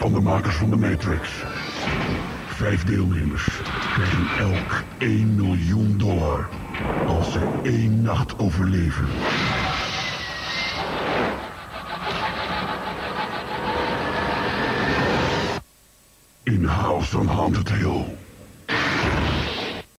van de makers van de Matrix. Vijf deelnemers krijgen elk 1 miljoen dollar als ze één nacht overleven. In House on Haunted